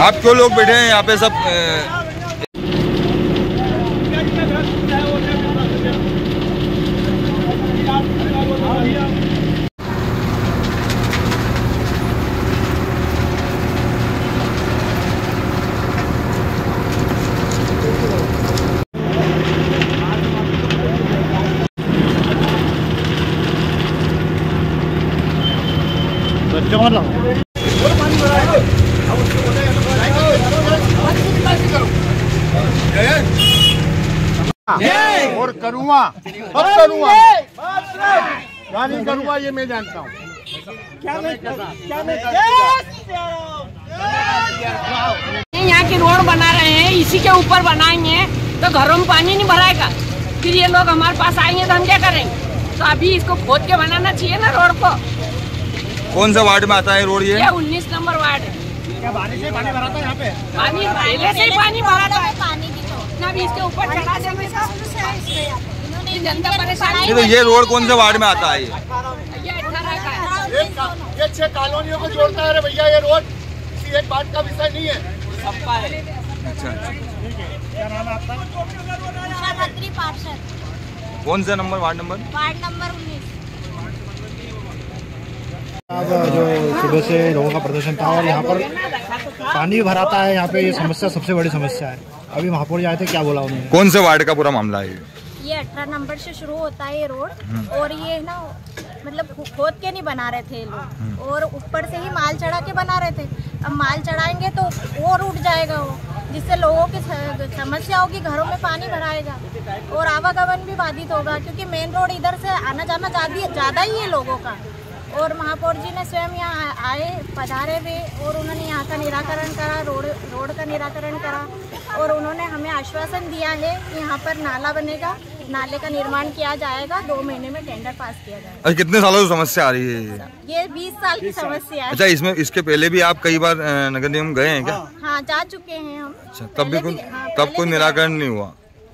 आप क्यों लोग बैठे हैं? यहाँ पे सब और करूँगा अब करूँगा क्या नहीं करूँगा ये मैं जानता हूँ। यहाँ की रोड बना रहे हैं इसी के ऊपर बनाएँगे। तो घरों में पानी नहीं भराएगा। फिर ये लोग हमारे पास आएँगे तो हम क्या करेंगे। तो अभी इसको खोद के बनाना चाहिए ना रोड को। कौन सा वार्ड में आता है रोड ये उन्नीस नंबर वार्ड है। क्या बारिश से पानी भरा था यहाँ पे? पानी पहले से ही पानी भरा था। पानी तो भी इसके ऊपर चढ़ा देंगे ये जनता परेशान ये तो ये रोड कौन से वार्ड में आता है ये? ये अठारह का है। ये छह कॉलोनियों को जोड़ता है भैया ये रोड। किसी एक बात का विषय नहीं है। अच्छा अच्छा। कौन सा number ward number? Ward number उन्नीस। अब जो सुबह से लोगों का प्रदर्शन था और यहाँ पर पानी भराता है यहाँ पे ये समस्या सबसे बड़ी समस्या है। अभी महापौर जी आए थे क्या बोला उन्होंने? कौन से वार्ड का पूरा मामला है? ये? ये अठारह नंबर से शुरू होता है ये रोड और ये ना मतलब खोद के नहीं बना रहे थे लोग। और ऊपर से ही माल चढ़ा के बना रहे थे। अब माल चढ़ाएँगे तो और उठ जाएगा वो जिससे लोगों की समस्या होगी घरों में पानी भराएगा और आवागमन भी बाधित होगा क्योंकि मेन रोड इधर से आना जाना ज़्यादा ही है लोगों का। और महापौर जी ने स्वयं यहाँ आए पधारे हुए और उन्होंने यहाँ का निराकरण करा रोड रोड का निराकरण करा और उन्होंने हमें आश्वासन दिया है कि यहाँ पर नाला बनेगा नाले का निर्माण किया जाएगा दो महीने में टेंडर पास किया जाएगा। अच्छा कितने सालों से समस्या आ रही है ये? ये बीस साल की समस्या है। अच्छा इसमें इसके पहले भी आप कई बार नगर निगम गए हैं क्या? हाँ। जा चुके हैं हम। अच्छा तब भी कोई हाँ, तब कोई निराकरण नहीं हुआ?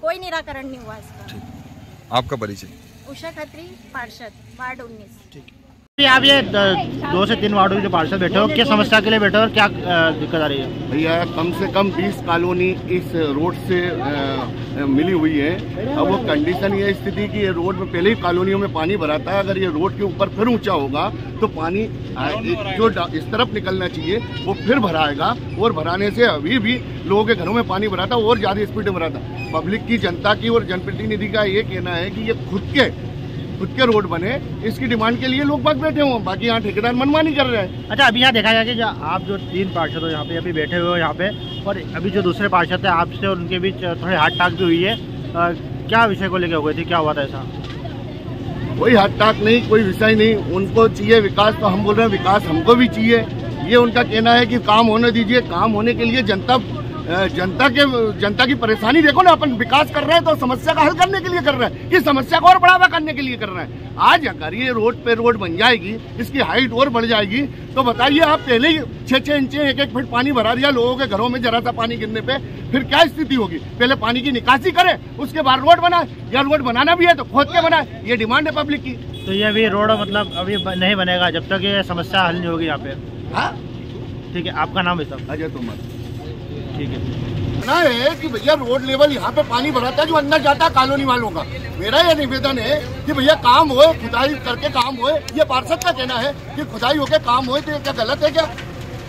कोई निराकरण नहीं हुआ इसका। आपका परिचय? उषा खत्री पार्षद वार्ड उन्नीस। ये आप ये दो से तीन वार्डों के जो पार्षद बैठे हो किस समस्या के लिए बैठे हो और क्या दिक्कत आ रही है? भैया कम से कम 20 कॉलोनी इस रोड से अ, मिली हुई है। अब वो कंडीशन ये स्थिति कि ये रोड में पहले ही कॉलोनियों में पानी भरा था अगर ये रोड के ऊपर फिर ऊँचा होगा तो पानी एक जो इस तरफ़ निकलना चाहिए वो फिर भराएगा। और भराने से अभी भी लोगों के घरों में पानी भरा था और ज़्यादा स्पीड में भरा था पब्लिक की जनता की और जनप्रतिनिधि का ये कहना है कि ये खुद के खुद के रोड बने इसकी डिमांड के लिए लोग बाग बैठे हुए बाकी यहाँ ठेकेदार मनमानी कर रहे हैं। अच्छा अभी यहाँ देखा गया कि आप जो तीन पार्षद हो यहाँ पे अभी बैठे हुए हो यहाँ पे और अभी जो दूसरे पार्षद थे आपसे और उनके बीच थोड़ी हाथ टाक भी हुई है। अ, क्या विषय को लेकर हो गई थी? क्या हुआ था ऐसा? कोई हाथ तक नहीं कोई विषय नहीं। उनको चाहिए विकास तो हम बोल रहे हैं विकास हमको भी चाहिए। ये उनका कहना है कि काम होने दीजिए। काम होने के लिए जनता जनता के जनता की परेशानी देखो ना अपन विकास कर रहे हैं तो समस्या का हल करने के लिए कर रहे हैं। कि समस्या को और बढ़ावा करने के लिए कर रहे हैं। आज अगर ये रोड पे रोड बन जाएगी इसकी हाइट और बढ़ जाएगी तो बताइए आप पहले ही छः छः इंच एक एक फीट पानी भरा दिया लोगों के घरों में जरा सा पानी गिरने पे फिर क्या स्थिति होगी? पहले पानी की निकासी करे उसके बाद रोड बनाए। या रोड बनाना भी है तो खोद के बनाए। ये डिमांड है पब्लिक की। तो ये अभी रोड मतलब अभी नहीं बनेगा जब तक ये समस्या हल नहीं होगी यहाँ पे। हाँ? ठीक है आपका नाम है सब अजय तोमर। ठीक है। कहना है कि भैया रोड लेवल यहाँ पे पानी भराता है जो अंदर जाता है कॉलोनी वालों का। मेरा यह निवेदन है कि भैया काम होए खुदाई करके काम होए ये पार्षद का कहना है कि खुदाई होके काम होए तो क्या गलत है क्या?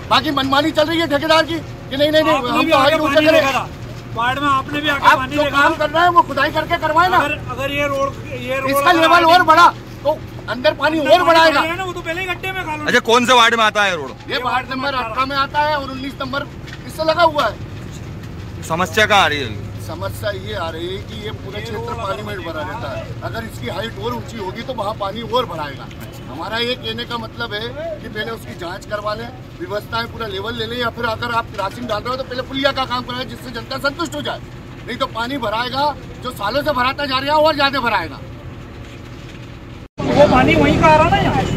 बाकी मनमानी चल रही है ठेकेदार की कि नहीं नहीं नहीं हम भी तो आगे ऊँचा पानी करें वार्ड में आपने भी आगे आप पानी जो काम था कर रहे हैं वो खुदाई करके करवाए ना। अगर अगर ये रोड ये रोड इसका लेवल और बढ़ा तो अंदर पानी और बढ़ाएगा। वो तो पहले ही गड्ढे में अच्छा कौन से वार्ड में आता है रोड ये वार्ड नंबर अठारह में आता है और उन्नीस नंबर इससे लगा हुआ है। समस्या कहाँ आ रही है समस्या ये आ रही है कि ये पूरा क्षेत्र पानी में भरा रहता है। अगर इसकी हाइट और ऊँची होगी तो वहाँ पानी और भराएगा। हमारा ये कहने का मतलब है कि पहले उसकी जाँच करवा लें व्यवस्थाएँ पूरा लेवल ले लें या फिर अगर आप राशन डाल रहे हो तो पहले पुलिया का काम कराएँ जिससे जनता संतुष्ट हो जाए। नहीं तो पानी भराएगा जो सालों से भराता जा रहा है और ज़्यादा भराएगा। वो पानी वहीं का आ रहा ना यहाँ?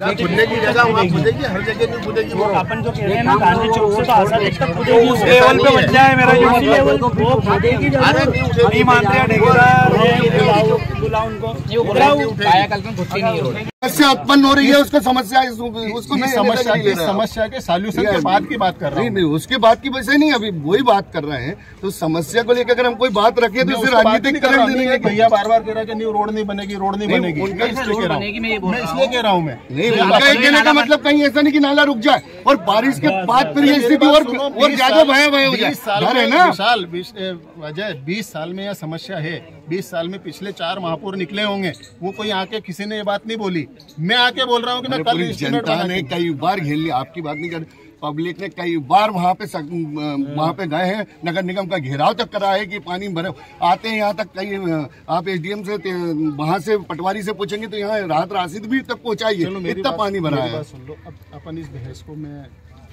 खुदने की जगह वहाँ खुदेगी हर जगह नहीं खुदेगी वो। अपन जो कह रहे हैं ना गांधी चौक से तो आसानी तक खुदेगी उस लेवल पे बन जाए मेरा जो मतलब वो खुदेगी नहीं मान रहे ठेकेदार बुलाओ उनको। समस्या उत्पन्न हो रही है उसको समस्या उसको नहीं समस्या की समस्या के सॉल्यूशन के बाद की बात कर रहा हूँ। नहीं उसके बाद की वजह नहीं अभी वही बात कर रहे हैं। तो समस्या को लेकर अगर हम कोई बात रखें तो बात राजनीतिक कर रहा। करण देने भैया बार बार कह रहा है कि न्यू रोड नहीं बनेगी रोड नहीं बनेगी। उनका इसलिए कह रहा हूँ मैं इसलिए कह रहा हूँ। मैं उनका ये कहने का मतलब कहीं ऐसा नहीं कि नाला रुक जाए और बारिश के बाद फिर ये स्थिति और और ज़्यादा भय भय हो जाए। साल डर है ना? बीस- अजय बीस साल में यह समस्या है। बीस साल में पिछले चार महापौर निकले होंगे। वो कोई आके किसी ने ये बात नहीं बोली। मैं आके बोल रहा हूँ की मैं कल जनता ने कई बार घेर लिया। आपकी बात नहीं कर पब्लिक ने कई बार वहाँ पे सक- वहाँ पे गए हैं। नगर निगम का घेराव तक करा है कि पानी भरे आते हैं यहाँ तक कई आप एसडीएम से वहाँ से पटवारी से पूछेंगे तो यहाँ राहत राशिद भी तक पहुँचाइए। इतना पानी भरा है। सुन लो। अब अपन इस बहस को मैं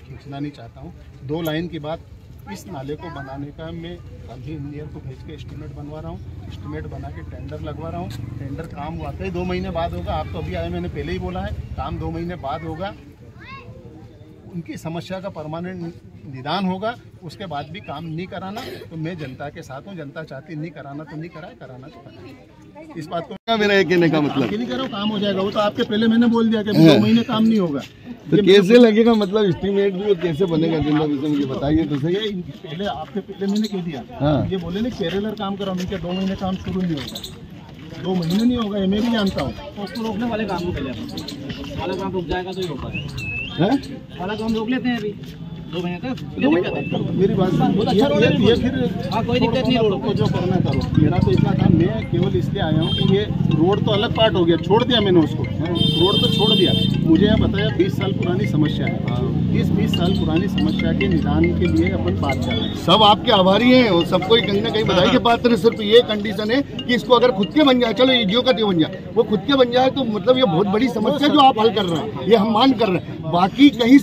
खींचना नहीं चाहता हूँ। दो लाइन की बात इस नाले को बनाने का मैं गांधी इंजीनियर को भेज के एस्टिमेट बनवा रहा हूँ। एस्टिमेट बना के टेंडर लगवा रहा हूँ। टेंडर काम वाकई दो महीने बाद होगा। आप तो अभी आए मैंने पहले ही बोला है काम दो महीने बाद होगा। उनकी समस्या का परमानेंट निदान होगा उसके बाद भी काम नहीं कराना तो मैं जनता के साथ हूँ जनता चाहती नहीं कराना तो नहीं कराए कराना तो कराए। इस बात को क्या मेरा ये कहने का मतलब? ये नहीं कह रहा हूँ काम हो जाएगा वो तो आपके पहले मैंने बोल दिया कि दो महीने काम नहीं होगा। तो कैसे लगेगा मतलब एस्टीमेट भी और कैसे बनेगा ज़िंदा विषय मुझे बताइए तो सही। पहले आपके पहले मैंने कह दिया। हाँ। ये बोले ना पैरेलर काम करो मैं क्या दो महीने काम शुरू नहीं होगा। दो महीने नहीं होगा ये मैं भी जानता हूँ। तो उसको रोकने वाले काम को पहले वाला काम रुक जाएगा तो ही हो पाएगा है? तो हम रोक लेते हैं अभी। दो महीने तक? क्या दिक्कत मेरी बात सुन ये, फिर हाँ, कोई दिक्कत नहीं, रोड को जो करना करो मेरा तो इतना था मैं केवल इसलिए आया हूँ कि ये रोड तो अलग पार्ट हो गया छोड़ दिया मैंने उसको। रोड तो छोड़ दिया। मुझे यह बताया बीस साल पुरानी समस्या है। इस बीस साल पुरानी समस्या के निदान के लिए अपन बात कर रहे हैं। सब आपके आभारी हैं और सबको कहीं ना कहीं बधाई के पात्र है। सिर्फ़ ये कंडीशन है कि इसको अगर खुद के बन जाए चलो ये जियो का बन जाए। वो खुद के बन जाए तो मतलब ये बहुत बड़ी समस्या जो आप हल कर रहे हैं ये हम मान कर रहे हैं। बाकी कहीं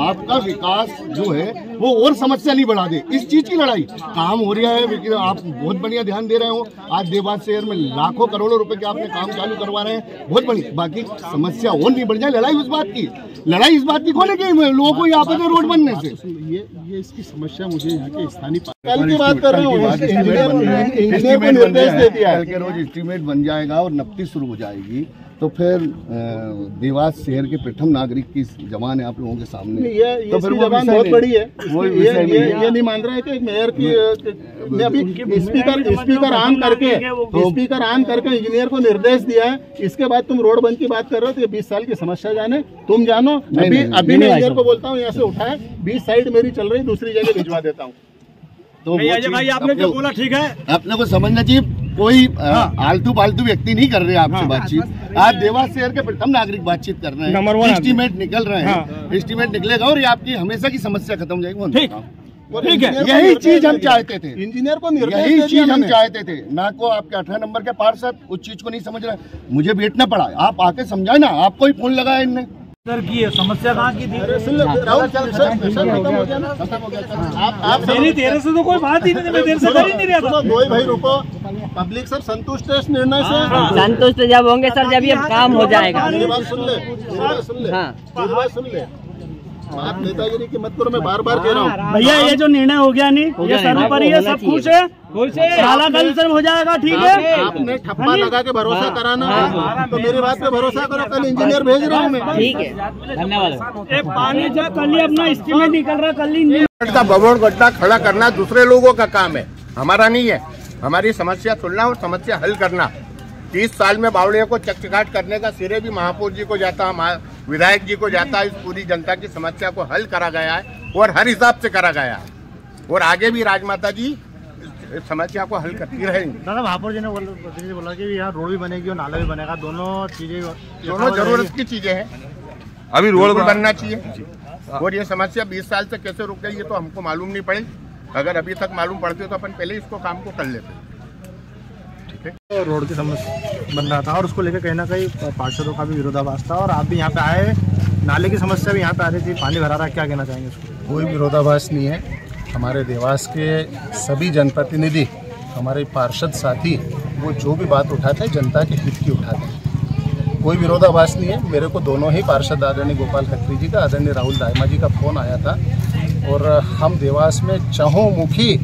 आपका विकास जो है वो और समस्या नहीं बढ़ा दे। इस चीज़ की लड़ाई काम हो रहा है आप बहुत बढ़िया ध्यान दे रहे हो। आज देवास शहर में लाखों करोड़ों रुपए के आपने काम चालू करवा रहे हैं। बहुत बढ़िया। बाकी समस्या और नहीं बढ़ जाए लड़ाई उस बात की लड़ाई इस बात की खोले की लोगों को यहाँ पे रोड बनने से। ये ये इसकी समस्या मुझे यहाँ के स्थानीय कल की बात कर रहा हूँ इंजीनियर इंजीनियर को बन निर्देश दे दिया जाएगा है कल के रोज एस्टीमेट बन जाएगा और नकदी शुरू हो जाएगी। तो फिर देवास शहर के प्रथम नागरिक की जबान है आप लोगों के सामने। ये ये तो फिर वो जबान बहुत बड़ी है। वो ये नहीं ये ये नहीं मान रहा है कि मेयर की ने अभी स्पीकर स्पीकर ऑन करके स्पीकर ऑन करके इंजीनियर को निर्देश दिया है। इसके बाद तुम रोड बंद की बात कर रहे हो तो ये बीस साल की समस्या जाने। तुम जानो अभी अभी मैं इंजीनियर को बोलता हूँ यहाँ से उठाए बीस साइड मेरी चल रही दूसरी जगह भिजवा देता हूँ। तो भाई आपने जो बोला ठीक है। अपने को समझना चाहिए कोई आलतू फालतू व्यक्ति नहीं कर रहे हैं आपसे बातचीत। आज देवास शहर के प्रथम नागरिक बातचीत कर रहे नंबर हैं वन एस्टीमेट निकल रहे हैं। एस्टीमेट निकलेगा और ये आपकी हमेशा की समस्या खत्म हो जाएगी। वो ठीक। है, यही चीज़ हम चाहते थे। इंजीनियर को निर्देश यही चीज़ हम चाहते थे। ना को आपके अठारह नंबर के पार्षद उस चीज़ को नहीं समझ रहे। मुझे बैठना पड़ा। आप आके समझाए ना आपको ही फ़ोन लगाया इनने? सर की है समस्या कहाँ की थी? हो। हो। मेरी तेरे से तो कोई बात ही नहीं मैं तेरे से कर ही नहीं रहा था। दो ही भाई रुको। पब्लिक सर संतुष्ट है इस निर्णय से? संतुष्ट जब होंगे सर जब ये काम हो जाएगा। सुन ले सुन ले। सुन ले। बात नेतागिरी की मत करो मैं बार बार कह रहा हूँ। भैया ये जो निर्णय हो गया नहीं ये सर्वोपरि है सब खुश है। कल सर हो। जाएगा ठीक है? आपने ठप्पा लगा के भरोसा कराना है। तो मेरी बात पे भरोसा करो कल इंजीनियर भेज रहा हूँ मैं ठीक है। धन्यवाद। पानी जो कल ही अपना एस्टीमेट निकल रहा कल ही का भवन गड्ढा खड़ा करना दूसरे लोगों का काम है। हमारा नहीं है। हमारी समस्या सुनना और समस्या हल करना। तीस साल में बावड़िया को चकचकाट करने का सिरे भी महापौर जी को जाता विधायक जी को जाता है इस पूरी जनता की समस्या को हल करा गया है और हर हिसाब से करा गया है। और आगे भी राजमाता जी समस्या को हल करती रहेंगी। दादा महापौर जी ने बोल- बोला कि यहाँ रोड भी बनेगी और नाला भी बनेगा। दोनों चीज़ें दोनों ज़रूरत की चीज़ें हैं। अभी रोड बनना चाहिए। और ये समस्या 20 साल से कैसे रुक गई ये तो हमको मालूम नहीं पड़ी। अगर अभी तक मालूम पड़ती तो अपन पहले इसको काम को कर लेते तो रोड की समस्या बन रहा था और उसको लेकर कहीं ना कहीं पार्षदों का भी विरोधाभास था और आप भी यहाँ पे आए, नाले की समस्या भी यहाँ पे आ रही थी, पानी भरा रहा क्या कहना चाहेंगे उसको? कोई विरोधाभास नहीं है। हमारे देवास के सभी जनप्रतिनिधि, हमारे पार्षद साथी, वो जो भी बात उठाते हैं, जनता के हित की उठाते हैं। कोई विरोधाभास नहीं है। मेरे को दोनों ही पार्षद आदरणीय गोपाल खत्री जी का, आदरणीय राहुल दायमा जी का फ़ोन आया था और हम देवास में चहुमुखी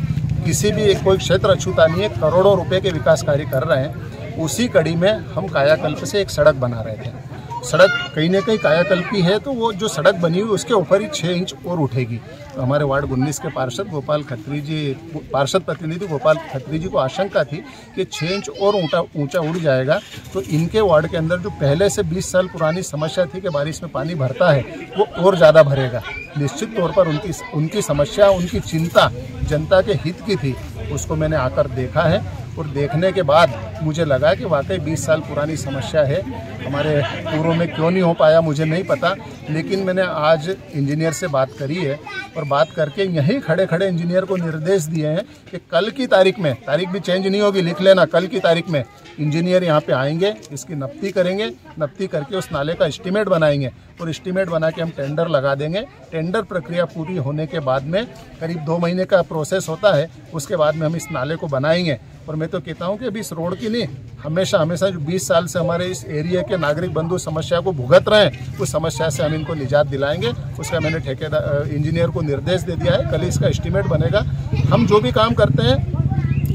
किसी भी एक कोई क्षेत्र अछूता नहीं है। करोड़ों रुपए के विकास कार्य कर रहे हैं। उसी कड़ी में हम कायाकल्प से एक सड़क बना रहे थे। सड़क कहीं ना कहीं कायाकल्पी है तो वो जो सड़क बनी हुई, उसके ऊपर ही छः इंच और उठेगी। तो हमारे वार्ड उन्नीस के पार्षद गोपाल खत्री जी, पार्षद प्रतिनिधि गोपाल खत्री जी को आशंका थी कि छः इंच और ऊँचा ऊँचा उड़ जाएगा। तो इनके वार्ड के अंदर जो पहले से 20 साल पुरानी समस्या थी कि बारिश में पानी भरता है, वो और ज़्यादा भरेगा। निश्चित तौर पर उनकी उनकी समस्या, उनकी चिंता जनता के हित की थी, उसको मैंने आकर देखा है। और देखने के बाद मुझे लगा कि वाकई 20 साल पुरानी समस्या है। हमारे पूर्व में क्यों नहीं हो पाया मुझे नहीं पता, लेकिन मैंने आज इंजीनियर से बात करी है और बात करके यहीं खड़े खड़े इंजीनियर को निर्देश दिए हैं कि कल की तारीख में, तारीख भी चेंज नहीं होगी, लिख लेना कल की तारीख में। इंजीनियर यहाँ पे आएँगे, इसकी नप्ती करेंगे नप्ती करके उस नाले का इस्टीमेट बनाएँगे। और इस्टीमेट बना के हम टेंडर लगा देंगे। टेंडर प्रक्रिया पूरी होने के बाद में करीब दो महीने का प्रोसेस होता है, उसके बाद में हम इस नाले को बनाएँगे। और मैं तो कहता हूँ कि अभी इस रोड की नहीं, हमेशा हमेशा जो 20 साल से हमारे इस एरिया के नागरिक बंधु समस्या को भुगत रहे हैं, उस समस्या से हम इनको निजात दिलाएँगे। उसका मैंने ठेकेदार इंजीनियर को निर्देश दे दिया है, कल इसका एस्टीमेट बनेगा। हम जो भी काम करते हैं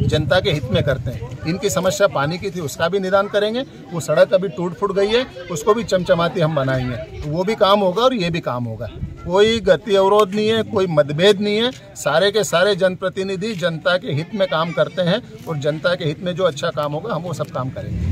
जनता के हित में करते हैं। इनकी समस्या पानी की थी, उसका भी निदान करेंगे। वो सड़क अभी टूट फूट गई है, उसको भी चमचमाती हम बनाएँगे। तो वो भी काम होगा और ये भी काम होगा। कोई गति अवरोध नहीं है, कोई मतभेद नहीं है। सारे के सारे जनप्रतिनिधि जनता के हित में काम करते हैं और जनता के हित में जो अच्छा काम होगा, हम वो सब काम करेंगे।